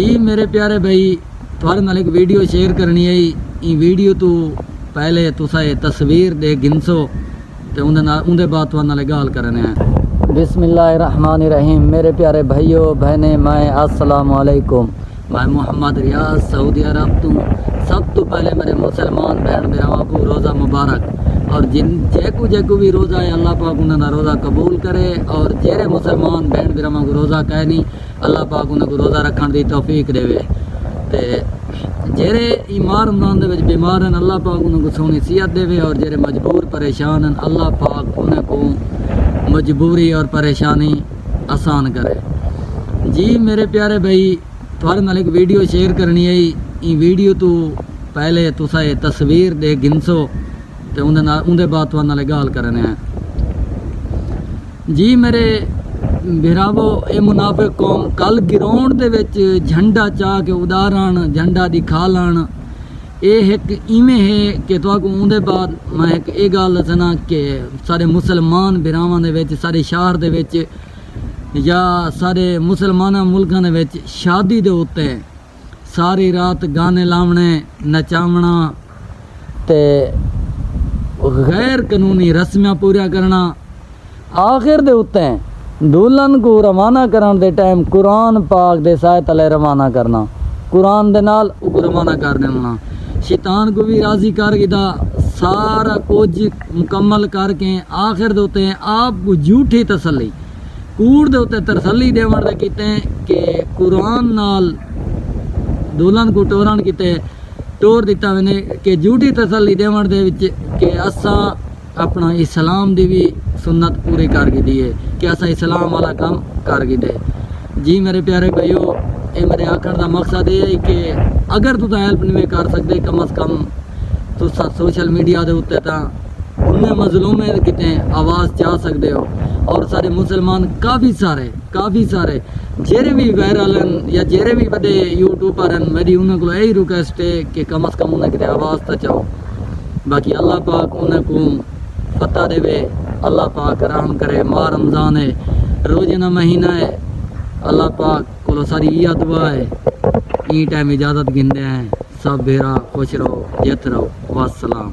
जी, मेरे प्यारे भाई थोड़े नाल एक वीडियो शेयर करनी है ई वीडियो तू पहले तुसा ये तस्वीर दे गिनसो तो उंदे नाल बाद थोड़े गाल करने हैं। बिस्मिल्लाहिर्रहमानिर्रहीम। मेरे प्यारे भाइयों, बहने मैं अस्सलाम वालेकुम मैं मोहम्मद रियाज, सऊदी अरब तू। सब तो पहले मेरे मुसलमान बहन भरावां को रोज़ा मुबारक। और जिन जेकू जेकू भी रोज़ा है अल्लाह पाक उन्होंने रोज़ा कबूल करे। और जेरे मुसलमान बहन भरावां को रोज़ा कह नहीं, अल्लाह पाक उन्हें रोज़ा रखने की तोफीक देवे। ते जेरे ईमार रमज़ान बीमार हैं, अल्लाह पाक उन्हें को सोहनी सेहत देवे। और जेरे मजबूर परेशान हैं, अल्लाह पाक उन्हें को मजबूरी और परेशानी आसान करे। जी मेरे प्यारे भाई थोड़े नाल एक वीडियो शेयर करनी है ई वीडियो तू ਪਹਿਲੇ ਤੁਸੀਂ ਇਹ ਤਸਵੀਰ ਦੇ ਗਿੰਸੋ ਤੇ ਉਹਦੇ ਨਾਲ ਉਹਦੇ ਬਾਅਦ ਤੁਹਾਨੂੰ ਨਾਲ ਗੱਲ ਕਰਨੇ ਆ ਜੀ ਮੇਰੇ ਬਿਰਾਵੋ, ਇਹ ਮੁਨਾਫਿਕ ਕੌਮ ਕੱਲ ਗਰਾਉਂਡ ਦੇ ਵਿੱਚ ਝੰਡਾ ਚਾਹ ਕੇ ਉਦਾਹਰਣ, ਝੰਡਾ ਦੀ ਖਾ ਲੈਣ ਇਹ ਇੱਕ ਇਵੇਂ ਹੈ ਕਿ ਤੁਹਾਨੂੰ ਉਹਦੇ ਬਾਅਦ ਮੈਂ ਇੱਕ ਇਹ ਗੱਲ ਦੱਸਣਾ ਕਿ ਸਾਰੇ ਮੁਸਲਮਾਨ ਵਿਰਾਵਾਂ ਦੇ ਵਿੱਚ, ਸਾਰੇ ਸ਼ਹਿਰ ਦੇ ਵਿੱਚ ਜਾਂ ਸਾਰੇ ਮੁਸਲਮਾਨਾਂ ਮੁਲਕਾਂ ਦੇ ਵਿੱਚ ਸ਼ਾਦੀ ਦੇ ਉੱਤੇ ਸਾਰੀ ਰਾਤ ਗਾਣੇ ਲਾਵਣੇ ਨਚਾਵਣਾ ਤੇ ਗੈਰ ਕਾਨੂੰਨੀ ਰਸਮਾਂ ਪੂਰੀਆਂ ਕਰਨਾ ਆਖਿਰ ਦੇ ਉੱਤੇ ਦੁਲਹਨ को रवाना ਕਰਨ ਦੇ ਟਾਈਮ ਕੁਰਾਨ ਪਾਕ ਦੇ ਸਾਇ ਤਲੇ ਰਵਾਨਾ ਕਰਨਾ ਕੁਰਾਨ ਦੇ ਨਾਲ ਉਹ ਰਵਾਨਾ ਕਰ ਦੇਣਾ ਸ਼ੈਤਾਨ को भी राजी कर दा सारा कुछ मुकम्मल करके आखिर ਦੇ ਉੱਤੇ ਆਪ को झूठी तसल्ली ਕੂੜ ਦੇ ਉੱਤੇ ਤਸੱਲੀ ਦੇਵਣ ਦੇ ਕੀਤੇ ਕਿ ਕੁਰਾਨ ਨਾਲ ਦੁਲਹਨ को ਟੋਰਨ ਕੀਤੇ ਟੋਰ ਦਿੱਤਾ ਮੈਨੇ ਕਿ ਝੂਠੀ ਤਸੱਲੀ ਦੇਵਣ ਦੇ ਵਿੱਚ ਕਿ ਅਸਾਂ अपना इस्लाम की भी सुन्नत पूरी कर दी है कि असा इस्लाम वाला काम कर दे जी मेरे प्यारे भाइयों ये मेरे आखण का मकसद ये है कि अगर तुम हेल्प नहीं कर सकते कम अज कम तुस सोशल मीडिया के उत्ते तो उन्हें मजलूमे कितने आवाज़ चाह सकते हो। और सारे मुसलमान काफ़ी सारे काफ़ी सारे। जेरे भी वायरल या जेरे भी बड़े यूट्यूबर हैं मेरी उन्हें को यही रिक्वेस्ट है कि कम अज कम उन्हें कितने आवाज़ तो चाहो बाकी अल्लाह पाक उन्हें को फतह देवे, अल्लाह पाक रहम करे, माह रमज़ान है, रोज़ाना महीना है। अल्लाह पाक को सारी यह दुआ है। ई टाइम इजाज़त गिनते हैं। सब बेरा खुश रहो, जत रहो। वासलाम